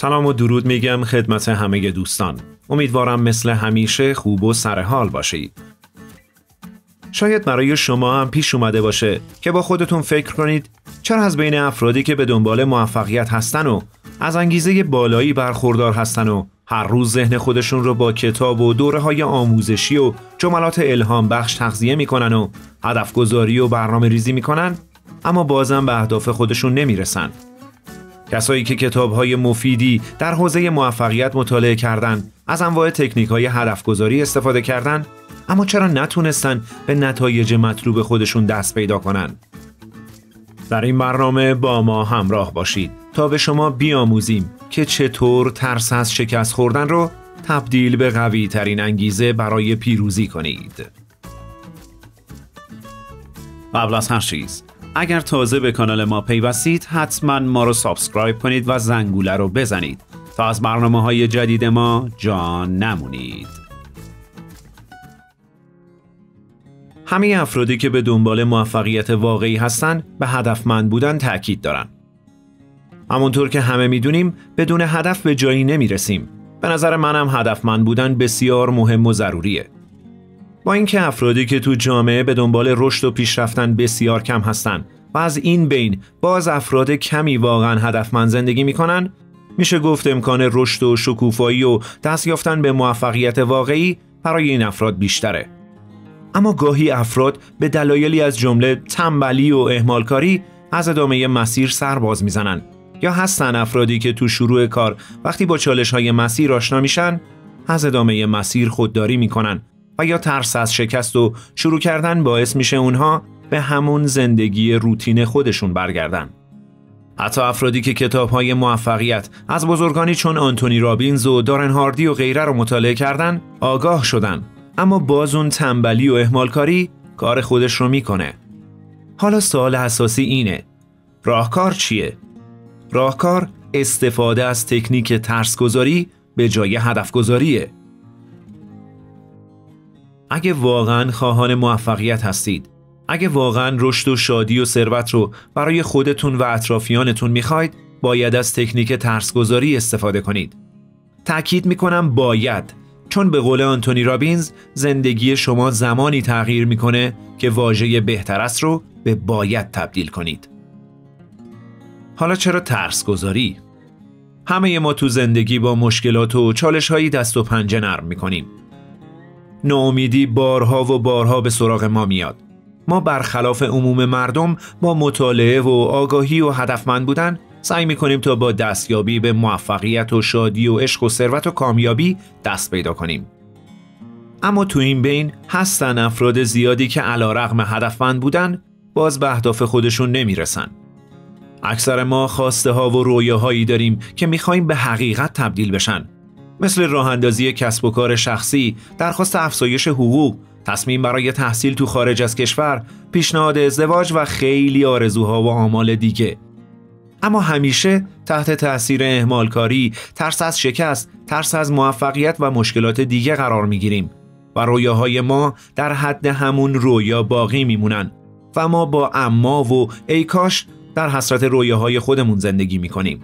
سلام و درود میگم خدمت همه دوستان. امیدوارم مثل همیشه خوب و سرحال باشید. شاید برای شما هم پیش اومده باشه که با خودتون فکر کنید چرا از بین افرادی که به دنبال موفقیت هستن و از انگیزه بالایی برخوردار هستن و هر روز ذهن خودشون رو با کتاب و دوره های آموزشی و جملات الهام بخش تغذیه می‌کنن و هدف گذاری و برنامه ریزی می‌کنن اما بازم به اهداف خودشون نمی‌رسن. کسایی که کتاب های مفیدی در حوزه موفقیت مطالعه کردند از انواع تکنیک های هدف گذاری استفاده کردند اما چرا نتونستن به نتایج مطلوب خودشون دست پیدا کنن در این برنامه با ما همراه باشید تا به شما بیاموزیم که چطور ترس از شکست خوردن رو تبدیل به قوی ترین انگیزه برای پیروزی کنید. قبل از هر چیز اگر تازه به کانال ما پیوستید حتما ما رو subscribe کنید و زنگوله رو بزنید تا از برنامه های جدید ما جا نمونید. همه افرادی که به دنبال موفقیت واقعی هستند به هدفمند بودن تاکید دارن. همونطور که همه می‌دونیم بدون هدف به جایی نمی‌رسیم. به نظر منم هدفمند بودن بسیار مهم و ضروریه. با اینکه افرادی که تو جامعه به دنبال رشد و پیشرفتن بسیار کم هستن و از این بین باز افراد کمی واقعا هدفمند زندگی می‌کنن میشه گفت امکان رشد و شکوفایی و دست یافتن به موفقیت واقعی برای این افراد بیشتره. اما گاهی افراد به دلایلی از جمله تنبلی و اهمالکاری از ادامه مسیر سر باز می‌زنن یا هستن افرادی که تو شروع کار وقتی با چالش های مسیر آشنا میشن از ادامه مسیر خودداری می‌کنن و یا ترس از شکست و شروع کردن باعث میشه اونها به همون زندگی روتین خودشون برگردن. حتی افرادی که کتاب های موفقیت از بزرگانی چون آنتونی رابینز و دارن هاردی و غیره رو مطالعه کردن آگاه شدن اما باز اون تنبلی و اهمالکاری کار خودش رو می‌کنه. حالا سوال اساسی اینه راهکار چیه؟ راهکار استفاده از تکنیک ترسگذاری به جای هدف گذاریه. اگه واقعا خواهان موفقیت هستید اگه واقعا رشد و شادی و ثروت رو برای خودتون و اطرافیانتون می‌خواید باید از تکنیک ترسگذاری استفاده کنید. تأکید می‌کنم باید چون به قول آنتونی رابینز زندگی شما زمانی تغییر می‌کنه که واژه بهتر است رو به باید تبدیل کنید. حالا چرا ترس گذاری؟ همه ما تو زندگی با مشکلات و چالش هایی دست و پنجه نرم می‌کنیم. ناامیدی بارها و بارها به سراغ ما میاد. ما برخلاف عموم مردم با مطالعه و آگاهی و هدفمند بودن سعی می‌کنیم تا با دستیابی به موفقیت و شادی و عشق و ثروت و کامیابی دست پیدا کنیم. اما تو این بین هستن افراد زیادی که علا رغم هدفمند بودن باز به اهداف خودشون نمی‌رسن. اکثر ما خواسته ها و رویاهایی داریم که می‌خوایم به حقیقت تبدیل بشن. مثل راه اندازی کسب و کار شخصی، درخواست افزایش حقوق، تصمیم برای تحصیل تو خارج از کشور، پیشنهاد ازدواج و خیلی آرزوها و آمال دیگه. اما همیشه تحت تأثیر اهمالکاری، ترس از شکست، ترس از موفقیت و مشکلات دیگه قرار می‌گیریم و رویاهای ما در حد همون رویا باقی میمونن و ما با اما و ای کاش در حسرت رویاهای خودمون زندگی می‌کنیم.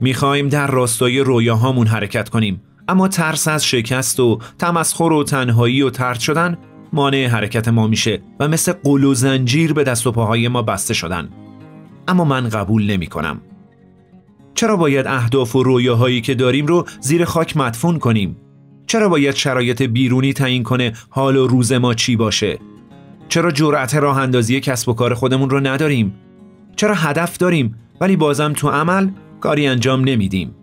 می‌خوایم در راستای رویاهامون حرکت کنیم. اما ترس از شکست و تمسخر و تنهایی و ترد شدن مانع حرکت ما میشه و مثل قل و زنجیر به دست و پاهای ما بسته شدن. اما من قبول نمی کنم چرا باید اهداف و رویاهایی که داریم رو زیر خاک مدفون کنیم؟ چرا باید شرایط بیرونی تعیین کنه حال و روز ما چی باشه؟ چرا جرأت راه اندازی کسب و کار خودمون رو نداریم؟ چرا هدف داریم ولی بازم تو عمل کاری انجام نمیدیم.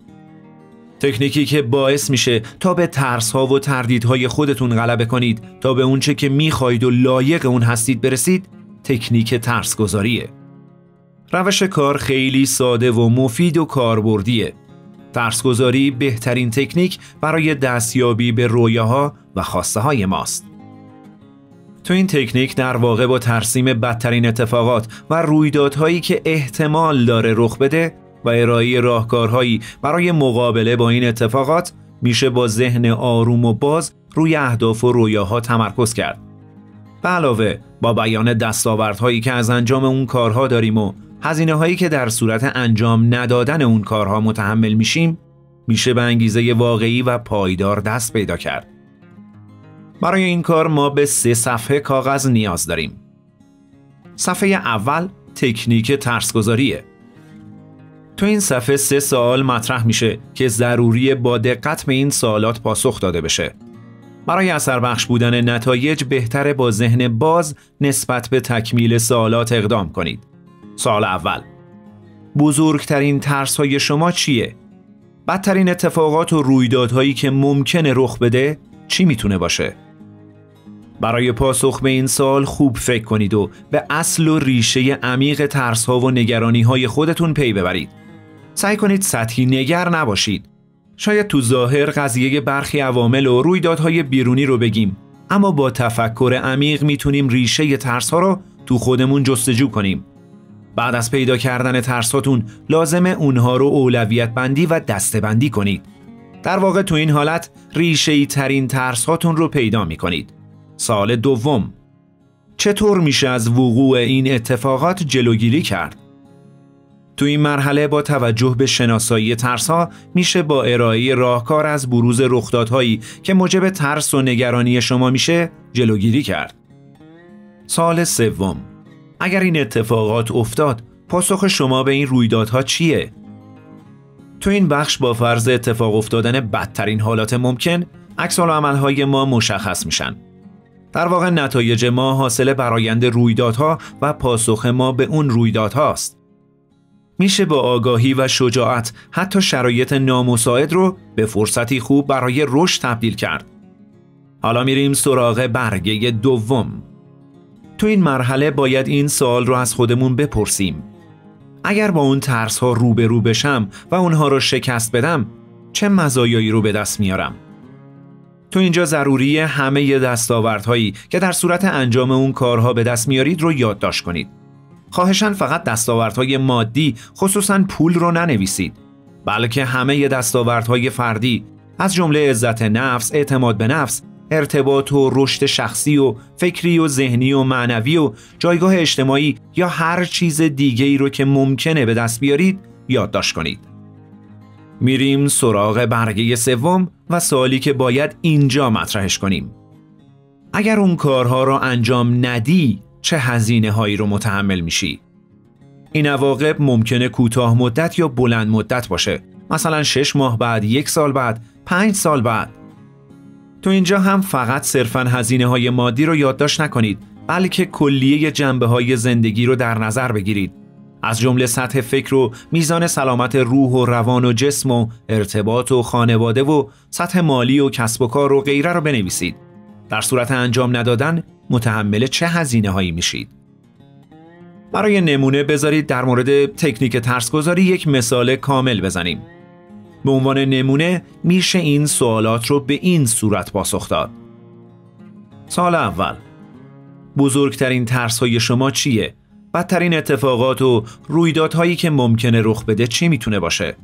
تکنیکی که باعث میشه تا به ترس ها و تردیدهای خودتون غلبه کنید تا به اونچه که می‌خواهید و لایق اون هستید برسید تکنیک ترس گذاریه روش کار خیلی ساده و مفید و کاربردیه. ترسگذاری بهترین تکنیک برای دستیابی به رویاها و خواسته های ماست. تو این تکنیک در واقع با ترسیم بدترین اتفاقات و رویدادهایی که احتمال داره رخ بده و ارائه راهکارهایی برای مقابله با این اتفاقات میشه با ذهن آروم و باز روی اهداف و رویاها تمرکز کرد. به علاوه با بیان دستاوردهایی که از انجام اون کارها داریم و هزینه هایی که در صورت انجام ندادن اون کارها متحمل میشیم میشه به انگیزه واقعی و پایدار دست پیدا کرد. برای این کار ما به سه صفحه کاغذ نیاز داریم. صفحه اول تکنیک ترسگذاریه. تو این صفحه سه سوال مطرح میشه که ضروری با دقت به این سوالات پاسخ داده بشه. برای اثر بخش بودن نتایج بهتره با ذهن باز نسبت به تکمیل سوالات اقدام کنید. سال اول بزرگترین ترس های شما چیه؟ بدترین اتفاقات و رویدادهایی که ممکنه رخ بده چی می‌تونه باشه؟ برای پاسخ به این سال خوب فکر کنید و به اصل و ریشه عمیق ترس ها و نگرانی های خودتون پی ببرید. سعی کنید سطحی نگر نباشید. شاید تو ظاهر قضیه برخی عوامل و رویدادهای بیرونی رو بگیم اما با تفکر عمیق می‌تونیم ریشه ترس ها رو تو خودمون جستجو کنیم. بعد از پیدا کردن ترساتون لازمه اونها رو اولویت بندی و دسته بندی کنید. در واقع تو این حالت ریشه ترین ترس هاتون رو پیدا می کنید. سال دوم چطور میشه از وقوع این اتفاقات جلوگیری کرد؟ تو این مرحله با توجه به شناسایی ترس ها میشه با ارائه راهکار از بروز رخدادهایی که موجب ترس و نگرانی شما میشه جلوگیری کرد. سال سوم اگر این اتفاقات افتاد پاسخ شما به این رویدادها چیه؟ تو این بخش با فرض اتفاق افتادن بدترین حالات ممکن عکس عملهای ما مشخص میشن در واقع نتایج ما حاصل برایند رویدادها و پاسخ ما به اون رویدادهاست. میشه با آگاهی و شجاعت حتی شرایط نامساعد رو به فرصتی خوب برای رشد تبدیل کرد. حالا میریم سراغ برگه دوم. تو این مرحله باید این سوال رو از خودمون بپرسیم. اگر با اون ترس ها روبرو بشم و اونها رو شکست بدم چه مزایایی رو به دست میارم؟ تو اینجا ضروری همه دستاوردهایی که در صورت انجام اون کارها به دست میارید رو یادداشت کنید. خواهشان فقط دستاوردهای مادی خصوصا پول رو ننویسید بلکه همه دستاوردهای فردی از جمله عزت نفس، اعتماد به نفس، ارتباط و رشد شخصی و فکری و ذهنی و معنوی و جایگاه اجتماعی یا هر چیز دیگه ای رو که ممکنه به دست بیارید یادداشت کنید. میریم سراغ برگه سوم و سوالی که باید اینجا مطرحش کنیم. اگر اون کارها را انجام ندی چه هزینه هایی رو متحمل میشی؟ این عواقب ممکنه کوتاه مدت یا بلند مدت باشه. مثلا شش ماه بعد، یک سال بعد، پنج سال بعد. تو اینجا هم فقط صرفا هزینه های مادی رو یادداشت نکنید بلکه کلیه جنبه های زندگی رو در نظر بگیرید از جمله سطح فکر و میزان سلامت روح و روان و جسم و ارتباط و خانواده و سطح مالی و کسب و کار و غیره رو بنویسید. در صورت انجام ندادن متحمل چه هزینه هایی میشید؟ برای نمونه بذارید در مورد تکنیک ترسگذاری یک مثال کامل بزنیم. به عنوان نمونه میشه این سوالات رو به این صورت پاسخ داد. سال اول بزرگترین ترس های شما چیه بدترین اتفاقات و رویدادهایی که ممکنه رخ بده چی می‌تونه باشه؟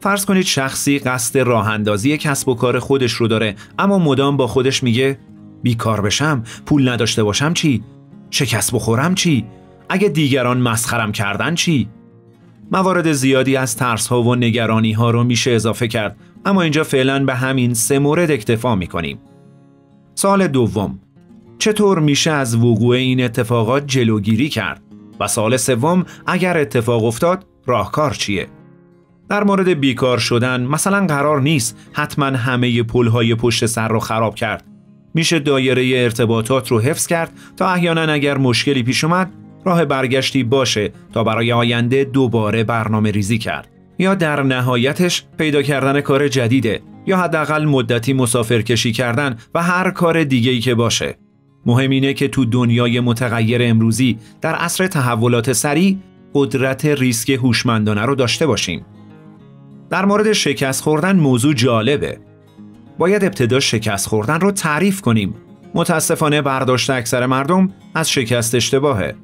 فرض کنید شخصی قصد راه اندازی کسب و کار خودش رو داره اما مدام با خودش میگه بیکار بشم، پول نداشته باشم چی؟ شکست بخورم چی؟ اگه دیگران مسخرم کردن چی؟ موارد زیادی از ترس ها و نگرانی ها رو میشه اضافه کرد اما اینجا فعلا به همین سه مورد اکتفا می‌کنیم. سال دوم چطور میشه از وقوع این اتفاقات جلوگیری کرد و سال سوم اگر اتفاق افتاد راهکار چیه در مورد بیکار شدن مثلا قرار نیست حتما همه پلهای پشت سر رو خراب کرد میشه دایره ارتباطات رو حفظ کرد تا احیانا اگر مشکلی پیش اومد راه برگشتی باشه تا برای آینده دوباره برنامه ریزی کرد یا در نهایتش پیدا کردن کار جدیده یا حداقل مدتی مسافر کشی کردن و هر کار دیگه‌ای که باشه مهم اینه که تو دنیای متغیر امروزی در عصر تحولات سریع قدرت ریسک هوشمندانه رو داشته باشیم. در مورد شکست خوردن موضوع جالبه. باید ابتدا شکست خوردن رو تعریف کنیم. متاسفانه برداشت اکثر مردم از شکست اشتباهه.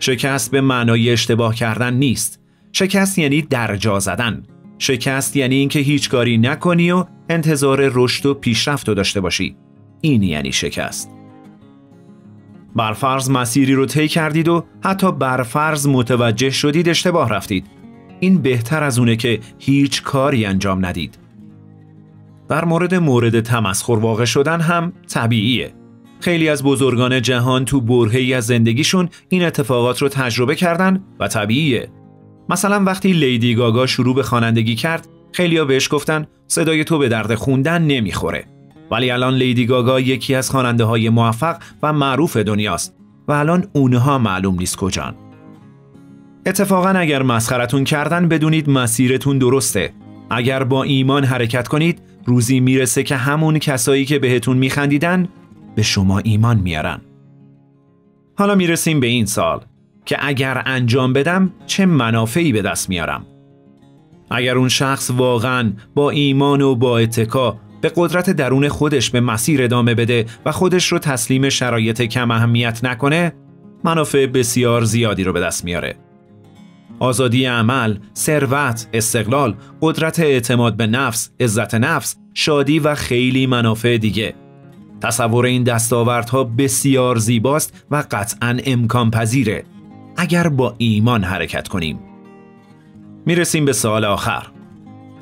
شکست به معنای اشتباه کردن نیست. شکست یعنی درجا زدن. شکست یعنی اینکه هیچ کاری نکنی و انتظار رشد و پیشرفت رو داشته باشی. این یعنی شکست. برفرض مسیری رو طی کردید و حتی برفرض متوجه شدید اشتباه رفتید این بهتر از اونه که هیچ کاری انجام ندید در مورد مورد تمسخر واقع شدن هم طبیعیه. خیلی از بزرگان جهان تو برهی از زندگیشون این اتفاقات رو تجربه کردن و طبیعیه. مثلا وقتی لیدی گاگا شروع به خوانندگی کرد خیلیا بهش گفتن صدای تو به درد خوندن نمی‌خوره. ولی الان لیدی گاگا یکی از خواننده های موفق و معروف دنیاست و الان اونها معلوم نیست کجان. اتفاقا اگر مسخرتون کردن بدونید مسیرتون درسته. اگر با ایمان حرکت کنید روزی می‌رسه که همون کسایی که بهتون میخندیدن به شما ایمان میارن. حالا می‌رسیم به این سال که اگر انجام بدم چه منافعی به دست میارم. اگر اون شخص واقعا با ایمان و با اتکا به قدرت درون خودش به مسیر ادامه بده و خودش رو تسلیم شرایط کم اهمیت نکنه منافع بسیار زیادی رو به دست میاره. آزادی عمل، ثروت، استقلال، قدرت اعتماد به نفس، عزت نفس، شادی و خیلی منافع دیگه. تصور این دستاوردها بسیار زیباست و قطعا امکان پذیره اگر با ایمان حرکت کنیم. می‌رسیم به سال آخر.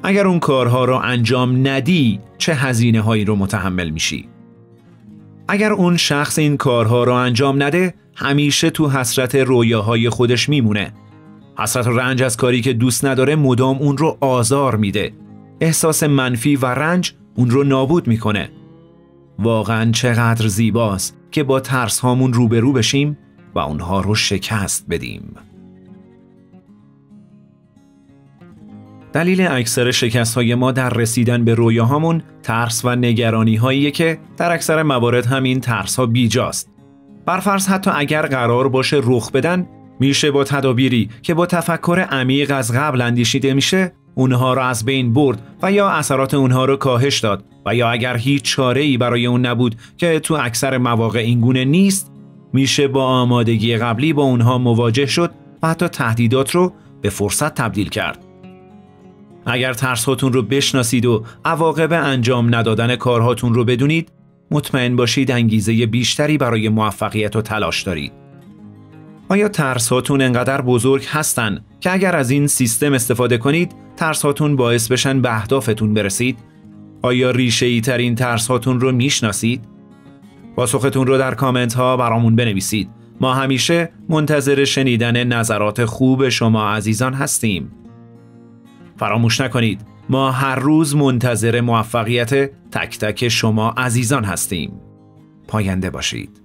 اگر اون کارها رو انجام ندی چه هزینه هایی رو متحمل میشی؟ اگر اون شخص این کارها رو انجام نده همیشه تو حسرت رویاهای خودش میمونه. حسرت و رنج از کاری که دوست نداره مدام اون رو آزار میده. احساس منفی و رنج اون رو نابود می‌کنه. واقعا چقدر زیباست که با ترس هامون روبرو بشیم و اونها رو شکست بدیم. دلیل اکثر شکست های ما در رسیدن به رویاهامون ترس و نگرانی هایی که در اکثر موارد همین ترس ها بیجاست. برفرض حتی اگر قرار باشه رخ بدن میشه با تدابیری که با تفکر عمیق از قبل اندیشیده میشه اونها را از بین برد و یا اثرات اونها رو کاهش داد و یا اگر هیچ چاره ای برای اون نبود که تو اکثر مواقع اینگونه نیست میشه با آمادگی قبلی با اونها مواجه شد و حتی تهدیدات رو به فرصت تبدیل کرد. اگر ترساتون رو بشناسید و عواقب انجام ندادن کارهاتون رو بدونید مطمئن باشید انگیزه بیشتری برای موفقیت و تلاش دارید. آیا ترساتون انقدر بزرگ هستن که اگر از این سیستم استفاده کنید ترساتون باعث بشن به اهدافتون برسید؟ آیا ریشه ای ترین ترساتون رو می‌شناسید؟ پاسختون رو در کامنت ها برامون بنویسید. ما همیشه منتظر شنیدن نظرات خوب شما عزیزان هستیم. فراموش نکنید ما هر روز منتظر موفقیت تک تک شما عزیزان هستیم. پاینده باشید.